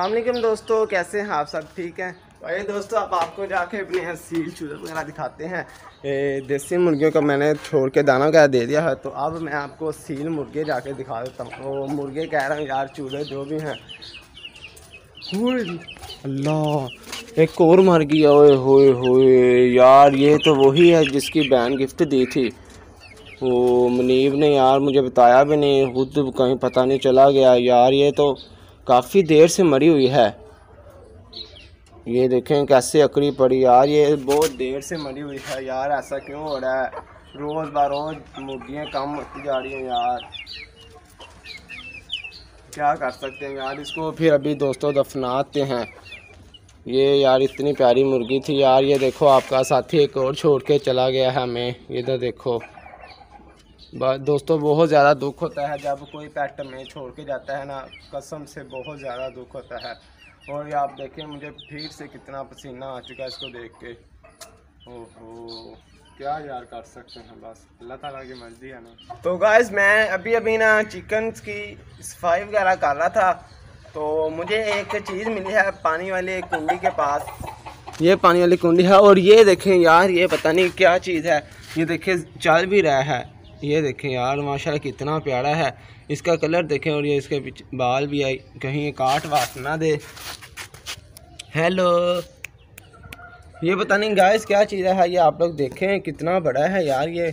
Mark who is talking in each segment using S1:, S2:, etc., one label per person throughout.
S1: السلام علیکم دوستو کیسے ہیں آپ سب؟ ٹھیک ہیں؟ بھائی دوستو اب آپ کو جا کے اپنے سیل چولہے وغیرہ دکھاتے ہیں۔ دیسی مرغیوں کا میں نے چھوڑ کے دانہ وغیرہ دے دیا ہے تو اب میں آپ کو سیل مرغے جا کے دکھا دیتا ہوں۔ وہ مرغے کہہ رہا ہوں یار چولہے جو بھی ہیں۔ اللہ ایک اور مر گیا۔ ہوئے ہوئے ہوئے۔ یار یہ تو وہی ہے جس کی بہن گفٹ دی تھی۔ وہ منیب نے یار مجھے بتایا بھی نہیں خود کہیں پتہ نہیں چلا گیا۔ یار یہ تو کافی دیر سے مری ہوئی ہے۔ یہ دیکھیں کیسے اکڑی پڑی۔ یار، یہ بہت دیر سے مری ہوئی ہے۔ یار، ایسا کیوں ہو رہا ہے؟ روز بروز مرغیاں کم ہوتی جا رہی ہیں یار۔ کیا کر سکتے ہیں یار؟ اس کو پھر ابھی دوستوں دفناتے ہیں۔ یہ یار، اتنی پیاری مرغی تھی۔ یار، یہ دیکھو، آپ کا ساتھی ایک اور چھوڑ کے چلا گیا ہے ہمیں۔ یہ تو دیکھو۔ دوستوں بہت زیادہ دکھ ہوتا ہے۔ جب کوئی پیٹ میں چھوڑ کے جاتا ہے نا، قسم سے بہت زیادہ دکھ ہوتا ہے۔ اور یہ آپ دیکھیں، مجھے پھر سے کتنا پسینہ آ چکا ہے اس کو دیکھ کے۔ اوہو، کیا یار کر سکتے ہیں بس۔ اللہ تعالیٰ کی مرضی ہے نا۔ تو گائز میں ابھی ابھی نا چکن کی صفائی وغیرہ کر رہا تھا۔ تو مجھے ایک چیز ملی ہے پانی والے کنڈی کے پاس۔ یہ پانی والی کنڈی ہے۔ اور یہ دیکھیں یار، یہ پتہ نہیں کیا چیز ہے۔ یہ دیکھیں، چل بھی رہا ہے۔ یہ دیکھیں یار، ماشاءاللہ کتنا پیارا ہے۔ اس کا کلر دیکھیں اور یہ اس کے بال بھی آئی۔ کہیں کاٹ واٹ نہ دے۔ ہیلو یہ پتہ نہیں گائز کیا چیز ہے، یہ آپ لوگ دیکھیں کتنا بڑا ہے یار یہ۔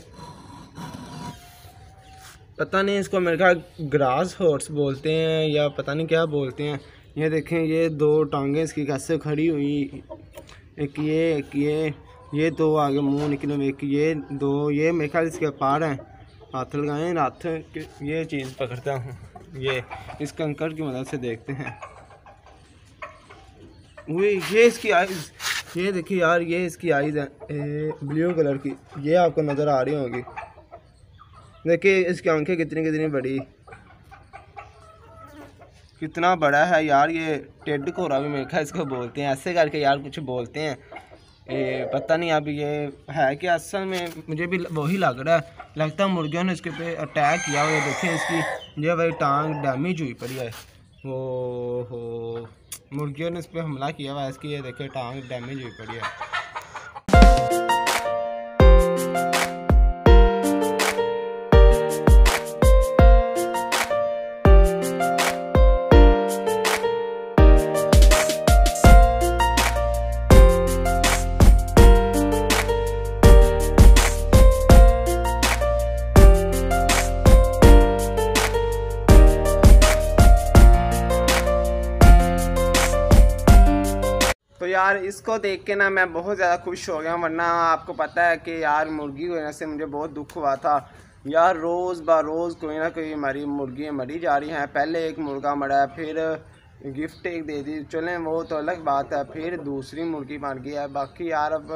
S1: پتہ نہیں اس کو میرے خیال گراس ہورس بولتے ہیں یا پتہ نہیں کیا بولتے ہیں۔ یہ دیکھیں یہ دو ٹانگیں اس کی کیسے کھڑی ہوئی۔ ایک یہ ایک یہ۔ یہ دو آگے منہ نکلے ایک یہ دو۔ یہ میرے خیال اس کے پار ہیں۔ ہاتھ لگائیں ہاتھ یہ چیز پکڑتا ہوں۔ یہ اس کنکر کی مدد سے دیکھتے ہیں۔ یہ اس کی آئیز یہ دیکھیے یار، یہ اس کی آئیز ہے۔ بلیو کلر کی۔ یہ آپ کو نظر آ رہی ہوگی۔ دیکھیے اس کی آنکھیں کتنی کتنی بڑی۔ کتنا بڑا ہے یار، یہ ٹیڈ کورا بھی میرے اس کو بولتے ہیں۔ ایسے کر کے یار کچھ بولتے ہیں۔ پتہ نہیں اب یہ ہے کہ اصل میں مجھے بھی وہی لگ رہا ہے۔ لگتا ہے مرغیوں نے اس کے پہ اٹیک کیا ہوا دیکھیں اس کی جو بھائی ٹانگ ڈیمیج ہوئی پڑی ہے۔ وہ، ہو، مرغیوں نے اس پہ حملہ کیا ہوا ہے۔ اس کی یہ دیکھیں، ٹانگ ڈیمیج ہوئی پڑی ہے۔ تو یار اس کو دیکھ کے نا میں بہت زیادہ خوش ہو گیا ہوں، ورنہ آپ کو پتہ ہے کہ یار مرغی وجہ سے مجھے بہت دکھ ہوا تھا۔ یار روز با روز کوئی نہ کوئی مری مرغیاں مری جا رہی ہیں۔ پہلے ایک مرغا مرا ہے، پھر گفٹ ایک دے دی۔ چلیں، وہ تو الگ بات ہے، پھر دوسری مرغی مر گئی ہے۔ باقی یار اب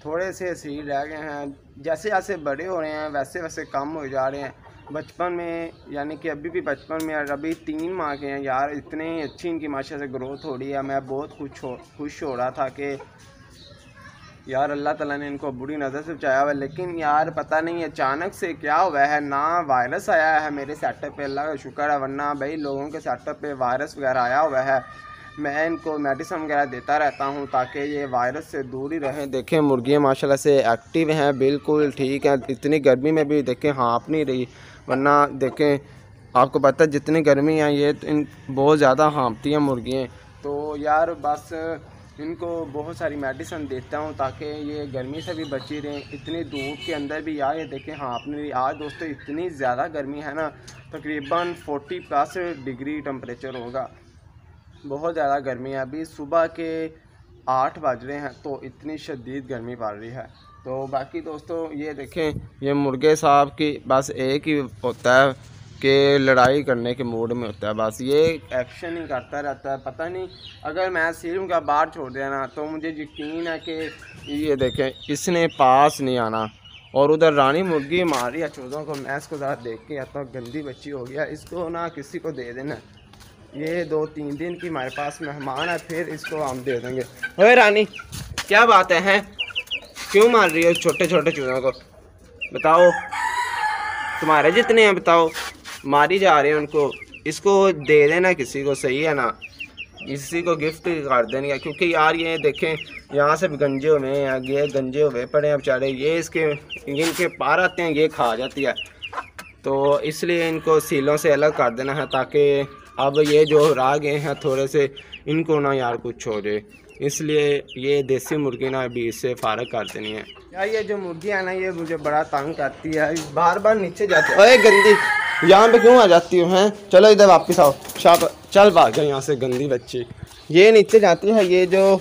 S1: تھوڑے سے سیل رہ گئے ہیں۔ جیسے جیسے بڑے ہو رہے ہیں، ویسے ویسے کم ہو جا رہے ہیں۔ بچپن میں یعنی کہ ابھی بھی بچپن میں ابھی تین ماہ کے ہیں، یار اتنے اچھی ان کی ماشاء سے گروتھ ہو رہی ہے، میں بہت خوش ہو خوش ہو رہا تھا کہ یار، اللہ تعالیٰ نے ان کو بری نظر سے بچایا ہوا ہے، لیکن یار، پتہ نہیں اچانک سے کیا ہوا ہے، نہ وائرس آیا ہے میرے سیٹ اپ پہ، اللہ کا شکر ہے، ورنہ بھائی، لوگوں کے سیٹ اپ پہ وائرس وغیرہ آیا ہوا ہے۔ میں ان کو میڈیسن وغیرہ دیتا رہتا ہوں تاکہ یہ وائرس سے دور ہی رہیں۔ دیکھیں مرغیاں ماشاء اللہ سے ایکٹیو ہیں، بالکل ٹھیک ہیں۔ اتنی گرمی میں بھی دیکھیں ہانپ نہیں رہی، ورنہ دیکھیں آپ کو پتہ جتنی گرمی ہے یہ ان بہت زیادہ ہانپتی ہیں مرغیاں۔ تو یار بس ان کو بہت ساری میڈیسن دیتا ہوں تاکہ یہ گرمی سے بھی بچی رہیں۔ اتنی دھوپ کے اندر بھی یار یہ دیکھیں ہانپ نہیں رہی۔ آج دوستو اتنی زیادہ گرمی ہے نا، تقریباً فورٹی پلس ڈگری ٹمپریچر ہوگا۔ بہت زیادہ گرمی ہے۔ ابھی صبح کے آٹھ بج رہے ہیں تو اتنی شدید گرمی پڑ رہی ہے۔ تو باقی دوستو یہ دیکھیں، یہ مرغے صاحب کی بس ایک ہی ہوتا ہے کہ لڑائی کرنے کے موڈ میں ہوتا ہے۔ بس یہ ایکشن ہی کرتا رہتا ہے۔ پتہ نہیں، اگر میں سیرم کا باہر چھوڑ دیا نا تو مجھے یقین ہے کہ یہ دیکھیں، اس نے پاس نہیں آنا۔ اور ادھر رانی مرغی مار رہی ہے چودوں کو، میں اس کو ذرا دیکھ کے آتا ہوں۔ گندی بچی ہو گیا، اس کو نہ کسی کو دے دینا۔ یہ دو تین دن کی ہمارے پاس مہمان ہے، پھر اس کو ہم دے دیں گے۔ اوے رانی، کیا بات ہے کیوں مار رہی ہے چھوٹے چھوٹے چوزوں کو؟ بتاؤ۔ تمہارے جتنے ہیں، بتاؤ۔ ماری جا رہے ہیں ان کو۔ اس کو دے دینا کسی کو، صحیح ہے نا؟ کسی کو گفٹ کر دیں گے۔ کیونکہ یار یہ دیکھیں، یہاں سے گنجے ہوئے ہیں یہ گنجے ہوئے پڑے ہیں بیچارے۔ یہ اس کے، ان کے پار آتے ہیں، یہ کھا جاتی ہے۔ تو اس لیے ان کو سیلوں سے الگ کر دینا ہے تاکہ اب یہ جو راہ گئے ہیں تھوڑے سے ان کو نہ یار کچھ ہو جائے۔ اس لیے یہ دیسی مرغی نا ابھی اس سے فارغ کر دینی ہے یار یہ جو مرغی ہے نا یہ مجھے بڑا تنگ کرتی ہے۔ بار بار نیچے جاتی ہے گندی یہاں پہ کیوں آ جاتی ہوں ہیں؟ چلو ادھر واپس آؤ۔ شاپ چل بھاگ جاؤ یہاں سے گندی بچی۔ یہ نیچے جاتی ہے یہ جو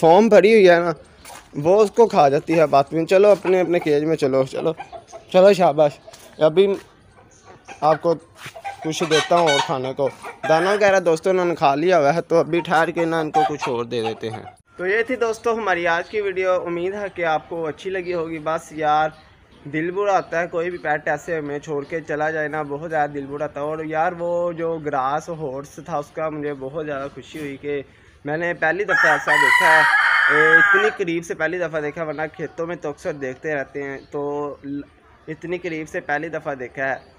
S1: فارم بھری ہوئی ہے نا وہ اس کو کھا جاتی ہے بات میں۔ چلو اپنے اپنے کیج میں چلو چلو۔ چلو شاباش۔ ابھی آپ کو کچھ دیتا ہوں اور کھانے کو دانہ وغیرہ دوستوں نے کھا لیا ہوا ہے تو ابھی ٹھہر کے نا ان کو کچھ اور دے دیتے ہیں۔ تو یہ تھی دوستوں ہماری آج کی ویڈیو۔ امید ہے کہ آپ کو اچھی لگی ہوگی۔ بس یار، دل برا آتا ہے، کوئی بھی پیٹ ایسے میں چھوڑ کے چلا جائے نا، بہت زیادہ دل برا آتا ہے۔ اور یار، وہ جو گراس ہورس تھا، اس کا مجھے بہت زیادہ خوشی ہوئی کہ میں نے پہلی دفعہ ایسا دیکھا ہے۔ اتنی قریب سے پہلی دفعہ دیکھا، ورنہ کھیتوں میں تو اکثر دیکھتے رہتے ہیں۔ تو اتنی قریب سے پہلی دفعہ دیکھا ہے۔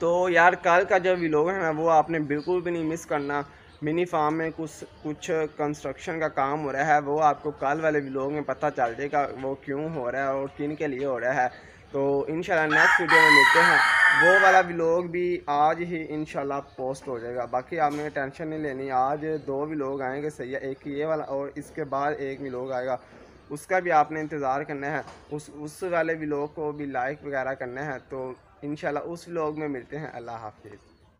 S1: تو یار کل کا جو ویلوگ ہے نا وہ آپ نے بالکل بھی نہیں مس کرنا۔ منی فارم میں کچھ کچھ کنسٹرکشن کا کام ہو رہا ہے۔ وہ آپ کو کل والے ویلوگ میں پتہ چل جائے گا وہ کیوں ہو رہا ہے اور کن کے لیے ہو رہا ہے۔ تو انشاءاللہ نیکسٹ ویڈیو میں ملتے ہیں۔ وہ والا ویلوگ بھی آج ہی انشاءاللہ پوسٹ ہو جائے گا۔ باقی آپ نے ٹینشن نہیں لینی۔ آج دو ویلوگ آئیں گے، صحیح ہے۔ ایک یہ والا اور اس کے بعد ایک ویلوگ آئے گا۔ اس کا بھی آپ نے انتظار کرنا ہے۔ اس اس والے ولاگ کو بھی لائک وغیرہ کرنا ہے۔ تو انشاءاللہ اس ولاگ میں ملتے ہیں. اللہ حافظ.